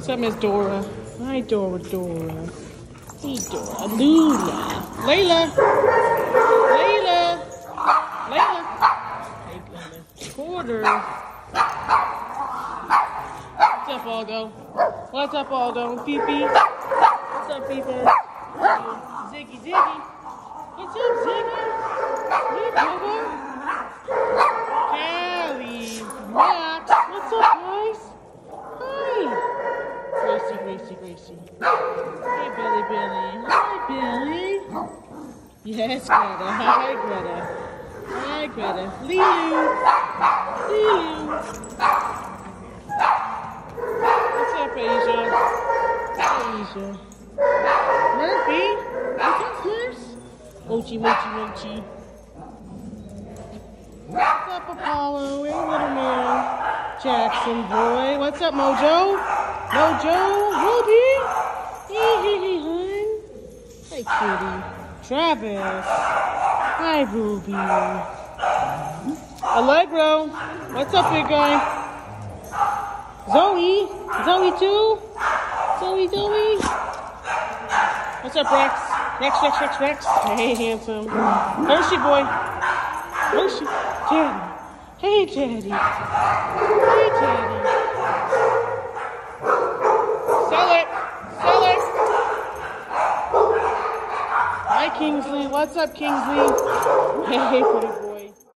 What's up, Miss Dora? Hi, Dora, Dora. Hey, Dora. Lula. Layla. Layla. Layla. Layla. Quarter. What's up, Aldo? What's up, Aldo? Fifi. What's up, Fifi? Ziggy, Ziggy. What's up, Ziggy? Hey, Bubba. Callie. Max. What's up, guys? Hi. Gracie, Gracie. Hey, Billy, Billy. Hi, Billy. Yes, Greta. Hi, Greta. Hi, Greta. Lilu. Lilu. What's up, Asia? Asia. Murphy. What's up, Smurfs? Mochi, mochi, mochi. What's up, Apollo? Hey, little man. Jackson boy. What's up, Mojo? Mojo? Ruby? Hey, hey, hey, hon. Hi, kitty. Travis. Hi, Ruby. Allegro. What's up, big guy? Zoe? Zoe too? Zoe, Zoe? What's up, Rex? Rex, Rex, Rex, Rex. Hey, handsome. Hershey boy. Hershey. Daddy. Hey, Daddy. Hey, Daddy. Kingsley? What's up, Kingsley? Hey, pretty boy.